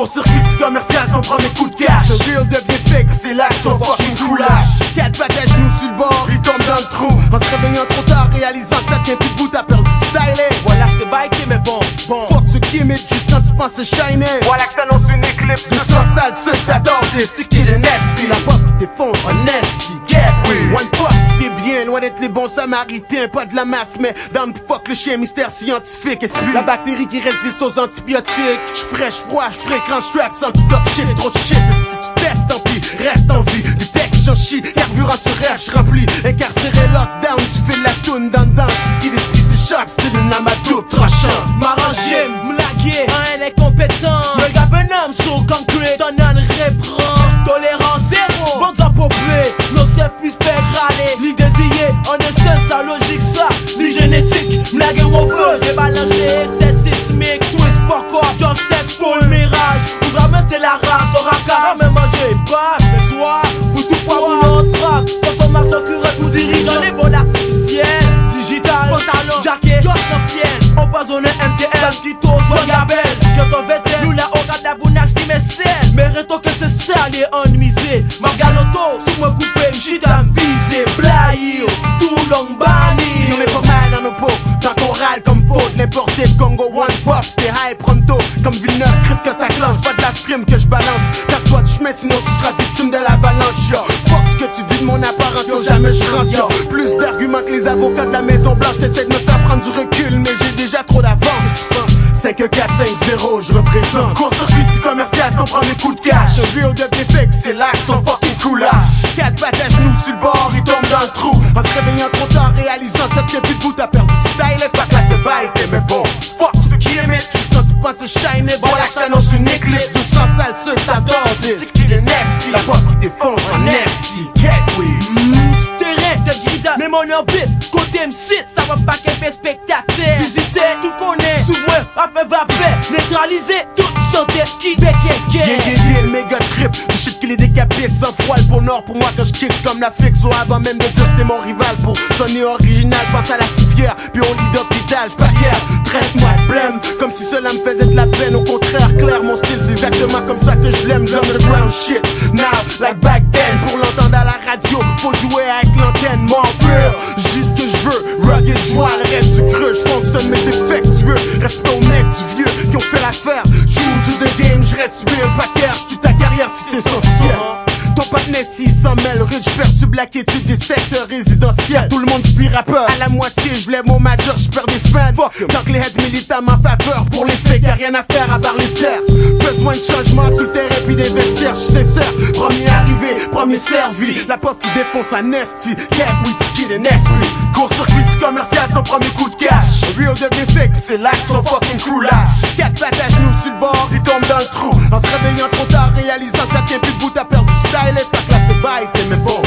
Court-circuit commercial, son premier coup de cash. Le real devient fake, c'est là que son fucking coulage. Quatre pattes à genoux sur le bord, il tombe dans le trou. En se réveillant trop tard, réalisant que ça tient plus debout, t'as perdu du styling. Voilà, je t'ai biké, mais bon, bon. Fuck ce qui imite juste quand tu penses se shiner. Voilà que t'annonces une éclipse. Le sang sale, ceux que t'adores, des sticky de Nesby. La porte qui défonce, honesty, loin d'être les bons samaritains. Pas de la masse, mais dans le fuck le chien mystère scientifique. Esprit, la bactérie qui résiste aux antibiotiques. J'frais, froid, j'fréquent, strap sans tu stop shit. Trop shit, si tu testes, tant pis, reste en vie. Les techs, j'en chie, carburant sur rempli. Job set, full mirage. C'est la race, aura carrément même manger. Pas, mais soir, vous tout poids, vous l'entrave. Consommation curée, vous dirigeant les bonnes artificiels. Digital, pantalon, jacket, no fiel. Empoisonné MTL, qui joie Gabel. Que ton vétérinaire, nous la à vous nasty, mais. Mérito que c'est ça, les en misé. Margaloto, sous moi coupé, j'suis visé. Blaïo, tout long banni. On est pas mal dans nos peaux, comme faute. L'importé de Congo, one puff, t'es high pronto. Comme Villeneuve, Chris que ça clenche, pas de la frime que je balance. Casse-toi du chemin, sinon tu seras victime de l'avalanche, yo. Fuck ce que tu dis de mon apparence, yo, jamais je rentre. Plus d'arguments que les avocats de la Maison Blanche, t'essaies de me faire prendre du recul, mais j'ai déjà trop d'avance. 5 4 5 0 je représente Court-circuit si commercial ton premier coup de cash Un devient fake c'est là que son fucking coulage 4 pattes à genoux sur le bord il tombe dans le trou En se réveillant trop tard réalisant que ça te fait plus de bout T'as penses shine Voilà que t'annonces une éclipse Sans froid pour nord pour moi quand je kicks comme la flic So avant même de dire que t'es mon rival. Pour sonner original, pense à la civière. Puis au lit d'hôpital, j'paquère Traite-moi blême Comme si cela me faisait de la peine. Au contraire, clair, mon style c'est exactement comme ça que je l'aime. Underground shit, now, like back then Pour l'entendre à la radio, faut jouer avec l'antenne Mon pur, j'dis ce que je veux Rugged, joie, le reste du creux. J'fonctionne mais j'défectueux Respect aux mecs du vieux qui ont fait l'affaire. Joue to the game, j'reste real Packer, j'tue ta carrière si s'il s'en mêle, rich perturbe la quiétude des secteurs résidentiels. Tout le monde se dit rappeur, à la moitié je lève mon majeur, je perds des fans. Fuck Tant que les heads militent à ma faveur, pour les faits, y'a rien à faire à part les terres. Besoin de changement sur le terrain puis d'investir, je sincère. Premier arrivé, premier servi. La poste qui défonce un nesty, get we tiki de Nestle. Court-circuit commercial, c'est ton premier coup de cash. Real devient fake, c'est là que son fucking crew lâche. Quatre pattes à genoux sur le bord, il tombe dans le trou. En se réveillant trop tard, réalisant que ça tient plus debout, t'as perdu du style et fait que là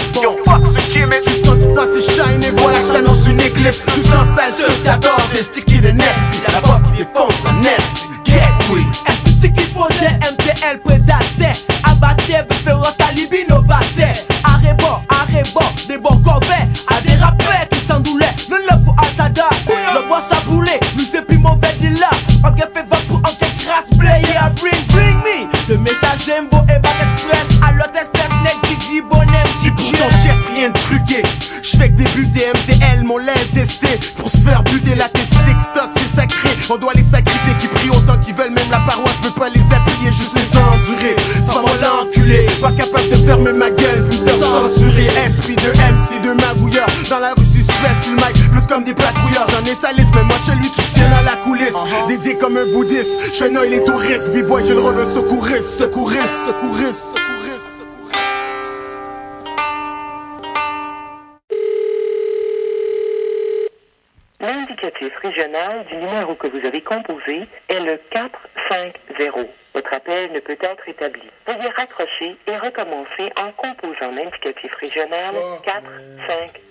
et Back Express. À l'autre espèce, si Pourtant Jess rien truqué. J'fais que des buts des MTL, mon lait testé. Pour se faire buter la testique stock c'est sacré. On doit les sacrifier qui prient autant qu'ils veulent. Même la paroisse peut pas les appuyer Juste les endurer. C'est pas moi l'enculé Pas capable de fermer ma gueule Putain censuré Esprit de MC de magouilleur. Dans la rue suspect sur le mic Plus comme des patrouilleurs. J'en ai salisse mais moi celui qui Dédié comme un bouddhiste J'fais noyer les touristes B-boy j'ai le rôle secouriste Secouriste, secouriste, secouriste, secouriste L'indicatif régional du numéro que vous avez composé est le 450. Votre appel ne peut être établi. Veuillez raccrocher et recommencer en composant l'indicatif régional 450.